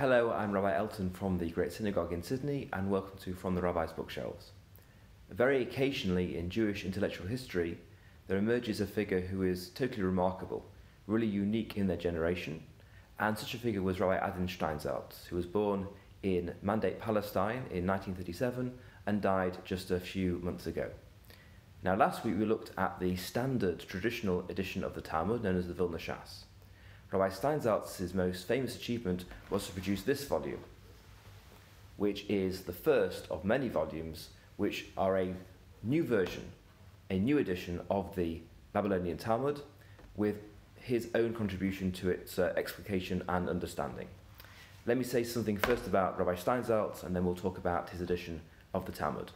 Hello, I'm Rabbi Elton from the Great Synagogue in Sydney, and welcome to From the Rabbi's Bookshelves. Very occasionally in Jewish intellectual history, there emerges a figure who is totally remarkable, really unique in their generation, and such a figure was Rabbi Adin Steinsaltz, who was born in Mandate, Palestine in 1937 and died just a few months ago. Now, last week we looked at the standard traditional edition of the Talmud, known as the Vilna Shas. Rabbi Steinsaltz's most famous achievement was to produce this volume, which is the first of many volumes which are a new version, a new edition of the Babylonian Talmud with his own contribution to its uh, explication and understanding. Let me say something first about Rabbi Steinsaltz and then we'll talk about his edition of the Talmud.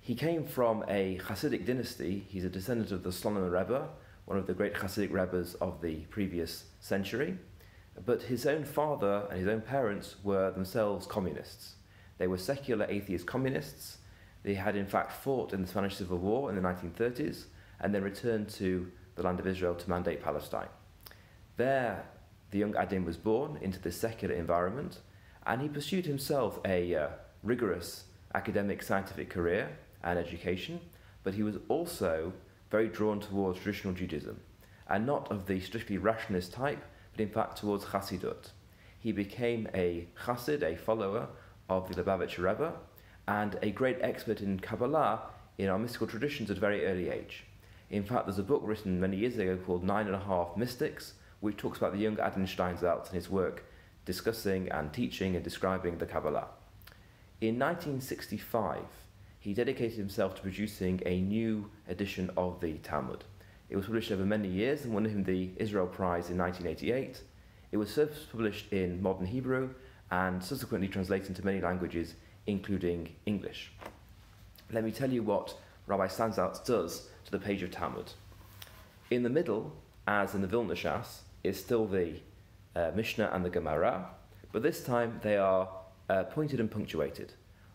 He came from a Hasidic dynasty. He's a descendant of the Slonim Rebbe, one of the great Hasidic Rebbes of the previous century. But his own father and his own parents were themselves communists. They were secular atheist communists. They had, in fact, fought in the Spanish Civil War in the 1930s and then returned to the land of Israel to mandate Palestine. There, the young Adin was born into this secular environment and he pursued himself a uh, rigorous academic scientific career and education, but he was also very drawn towards traditional Judaism, and not of the strictly rationalist type, but in fact towards Chassidut. He became a Chassid, a follower of the Lubavitcher Rebbe, and a great expert in Kabbalah in our mystical traditions at a very early age. In fact, there's a book written many years ago called Nine and a Half Mystics, which talks about the young Adin Steinsaltz and his work discussing and teaching and describing the Kabbalah. In 1965, he dedicated himself to producing a new edition of the Talmud. It was published over many years and won him the Israel Prize in 1988. It was first published in modern Hebrew and subsequently translated into many languages, including English. Let me tell you what Rabbi Steinsaltz does to the page of Talmud. In the middle, as in the Vilna Shas, is still the uh, Mishnah and the Gemara, but this time they are uh, pointed and punctuated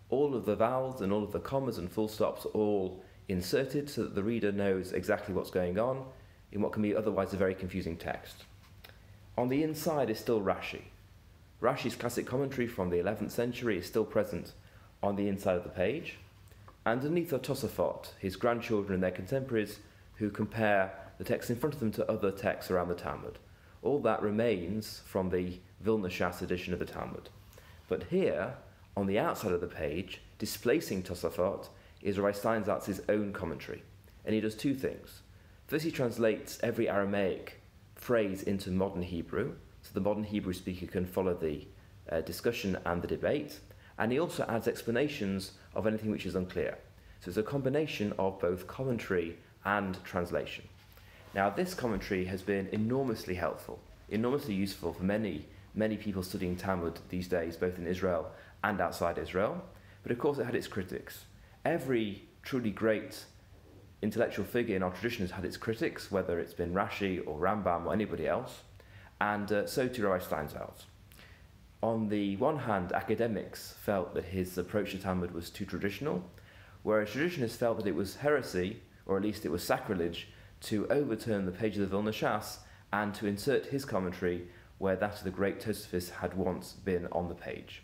all of the vowels and all of the commas and full stops are all inserted so that the reader knows exactly what's going on in what can be otherwise a very confusing text. On the inside is still Rashi. Rashi's classic commentary from the 11th century is still present on the inside of the page. And underneath are Tosafot, his grandchildren and their contemporaries who compare the text in front of them to other texts around the Talmud. All that remains from the Vilna Shas edition of the Talmud. But here, on the outside of the page, displacing Tosafot, is Rabbi Steinsaltz's own commentary. And he does two things. First, he translates every Aramaic phrase into modern Hebrew, so the modern Hebrew speaker can follow the uh, discussion and the debate. And he also adds explanations of anything which is unclear. So it's a combination of both commentary and translation. Now, this commentary has been enormously helpful, enormously useful for many, many people studying Talmud these days, both in Israel and outside Israel. But of course, it had its critics. Every truly great intellectual figure in our tradition has had its critics, whether it's been Rashi or Rambam or anybody else, and uh, so too Rabbi Steinsaltz. On the one hand, academics felt that his approach to Talmud was too traditional, whereas traditionalists felt that it was heresy, or at least it was sacrilege, to overturn the page of the Vilna Shas and to insert his commentary where that of the great Tosafos had once been on the page.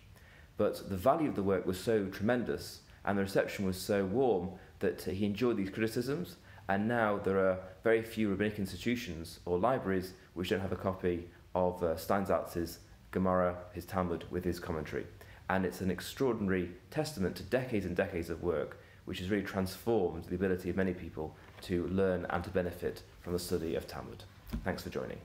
But the value of the work was so tremendous and the reception was so warm that he enjoyed these criticisms. And now there are very few rabbinic institutions or libraries which don't have a copy of uh, Steinsaltz's Gemara, his Talmud, with his commentary. And it's an extraordinary testament to decades and decades of work, which has really transformed the ability of many people to learn and to benefit from the study of Talmud. Thanks for joining.